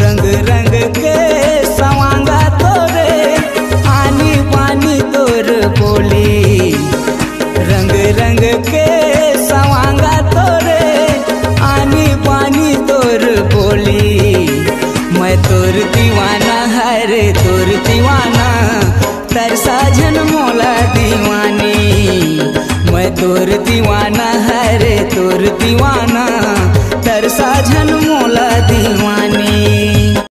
रंग रंग के सवांगा तोरे आनी पानी तोर बोली। रंग रंग के सवांगा तोरे आनी पानी तोर बोली। मैं तोर दीवाना, हरे तोर दीवाना तरसा जन मोला दीवानी। मैं तोर दीवाना, हरे तोर दीवाना तरसा जन मोला दीवानी।